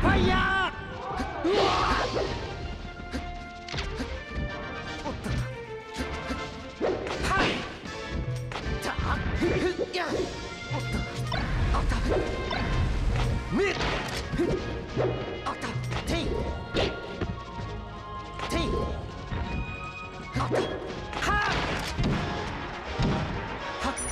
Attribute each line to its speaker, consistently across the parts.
Speaker 1: ファイヤー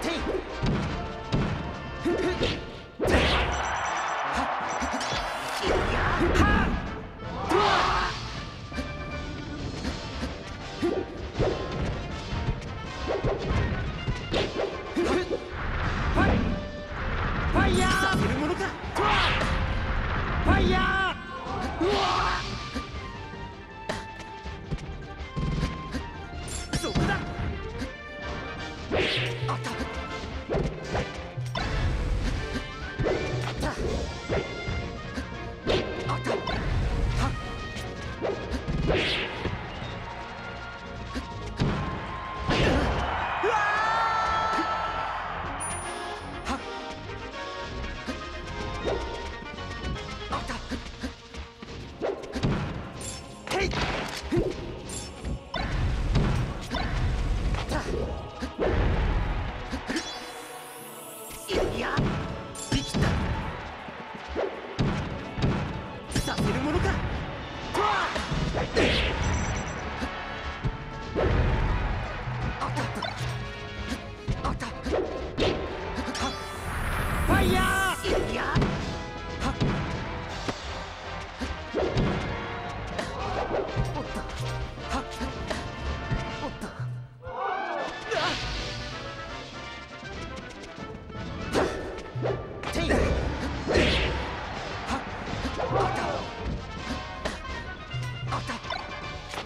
Speaker 1: Take! させるものか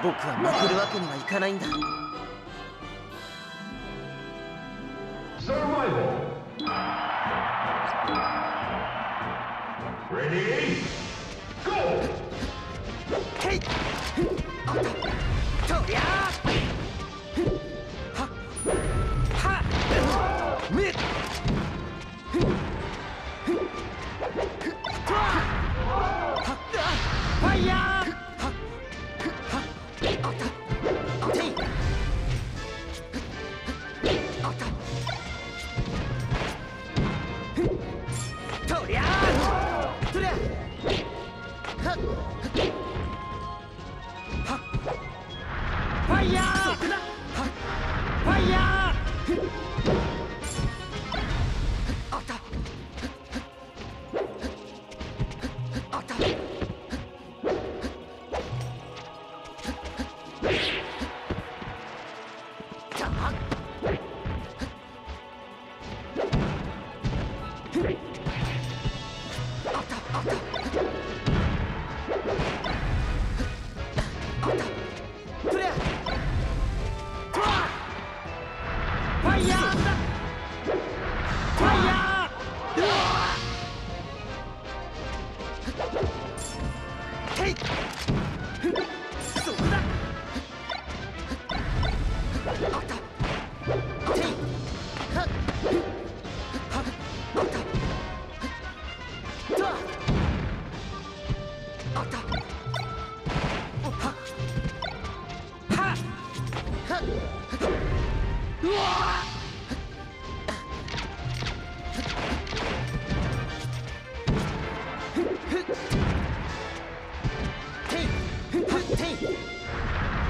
Speaker 1: 僕は負けるわけにはいかないんだファイヤーファイヤー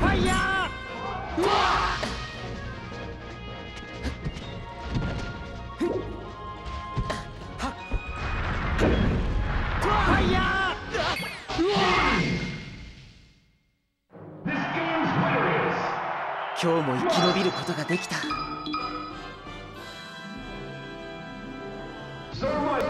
Speaker 1: Fire! 今日も生き延びることができた。